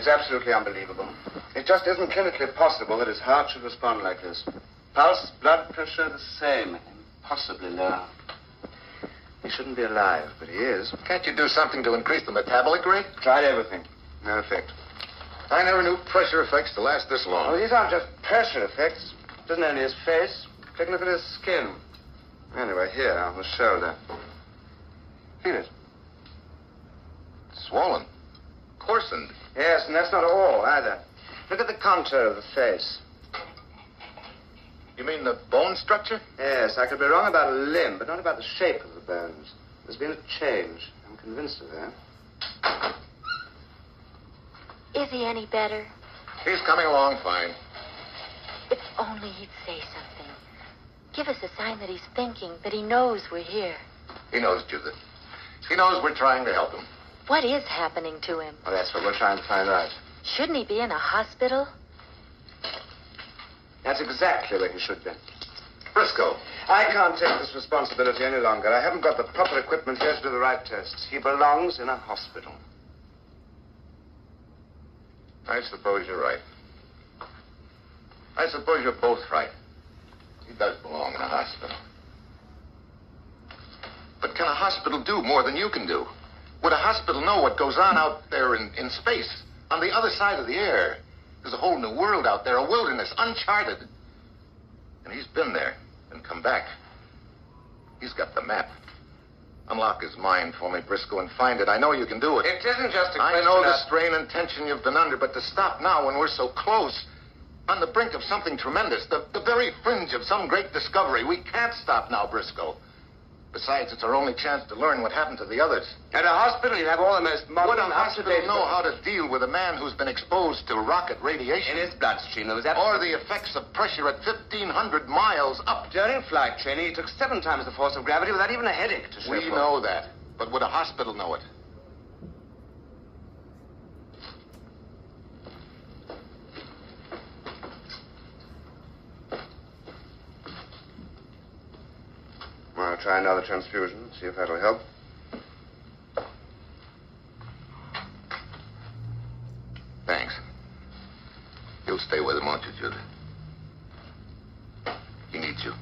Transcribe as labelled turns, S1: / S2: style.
S1: It's absolutely unbelievable. It just isn't clinically possible that his heart should respond like this. Pulse, blood pressure, the same. Impossibly low. He shouldn't be alive, but he is.
S2: Can't you do something to increase the metabolic rate?
S1: Tried everything. No effect.
S2: I never knew pressure effects to last this long.
S1: Oh, these aren't just pressure effects. It isn't only his face. Take a look at his skin. Anyway, here, on the shoulder. Feel it.
S2: Swollen. Coarsened.
S1: Yes, and that's not all either. Look at the contour of the face.
S2: You mean the bone structure?
S1: Yes, I could be wrong about a limb, but not about the shape of the bones. There's been a change. I'm convinced of that.
S3: Is he any better?
S2: He's coming along fine.
S3: If only he'd say something. Give us a sign that he's thinking, that he knows we're here.
S2: He knows, Judith. He knows we're trying to help him.
S3: What is happening to him?
S1: Well, that's what we're trying to find out.
S3: Shouldn't he be in a hospital?
S1: That's exactly where he should be.
S2: Briscoe.
S1: I can't take this responsibility any longer. I haven't got the proper equipment here to do the right tests. He belongs in a hospital.
S2: I suppose you're right. I suppose you're both right. He does belong in a hospital. But can a hospital do more than you can do? Would a hospital know what goes on out there in, in space, on the other side of the air? There's a whole new world out there, a wilderness, uncharted. And he's been there and come back. He's got the map. Unlock his mind for me, Briscoe, and find it. I know you can do it.
S1: It isn't just a
S2: I
S1: question I
S2: know the strain and tension you've been under, but to stop now when we're so close, on the brink of something tremendous, the, the very fringe of some great discovery, we can't stop now, Briscoe. Besides, it's our only chance to learn what happened to the others.
S1: At a hospital, you'd have all the most modern,
S2: Would a hospital know how to deal with a man who's been exposed to rocket radiation?
S1: In his bloodstream, there was
S2: Or the effects of pressure at 1,500 miles up.
S1: During flight training, he took seven times the force of gravity without even a headache to show
S2: We
S1: for
S2: know that. But would a hospital know it?
S1: I'll try another transfusion, see if that'll help.
S2: Thanks. You'll stay with him, won't you, Judith? He needs you.